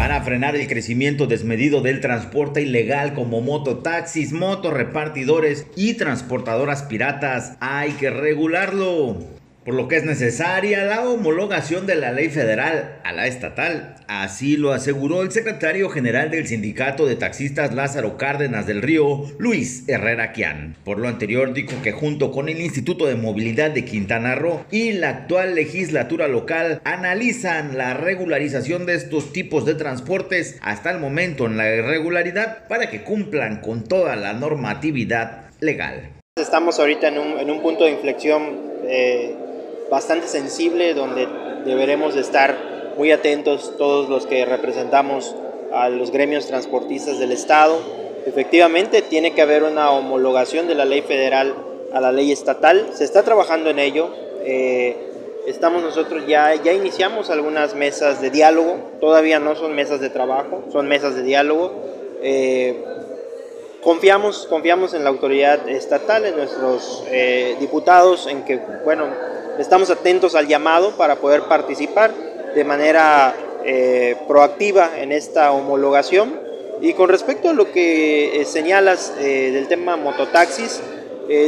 Para frenar el crecimiento desmedido del transporte ilegal como mototaxis, motorrepartidores y transportadoras piratas, hay que regularlo por lo que es necesaria la homologación de la ley federal a la estatal. Así lo aseguró el secretario general del Sindicato de Taxistas Lázaro Cárdenas del Río, Luis Herrera Quian. Por lo anterior, dijo que junto con el Instituto de Movilidad de Quintana Roo y la actual legislatura local analizan la regularización de estos tipos de transportes hasta el momento en la irregularidad para que cumplan con toda la normatividad legal. Estamos ahorita en un, en un punto de inflexión. Eh bastante sensible donde deberemos de estar muy atentos todos los que representamos a los gremios transportistas del Estado. Efectivamente, tiene que haber una homologación de la ley federal a la ley estatal. Se está trabajando en ello. Eh, estamos nosotros ya, ya iniciamos algunas mesas de diálogo. Todavía no son mesas de trabajo, son mesas de diálogo. Eh, confiamos, confiamos en la autoridad estatal, en nuestros eh, diputados, en que, bueno, Estamos atentos al llamado para poder participar de manera eh, proactiva en esta homologación. Y con respecto a lo que eh, señalas eh, del tema mototaxis,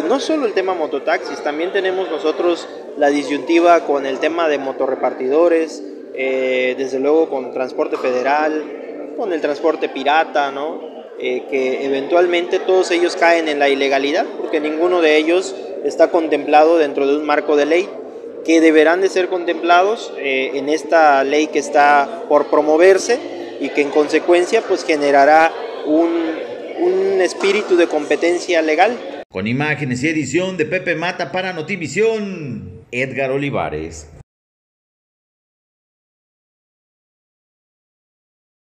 no solo el tema mototaxis, también tenemos nosotros la disyuntiva con el tema de motorrepartidores, desde luego con transporte federal, con el transporte pirata, ¿no? que eventualmente todos ellos caen en la ilegalidad porque ninguno de ellos está contemplado dentro de un marco de ley que deberán de ser contemplados eh, en esta ley que está por promoverse y que en consecuencia pues generará un, un espíritu de competencia legal. Con imágenes y edición de Pepe Mata para Notivisión, Edgar Olivares.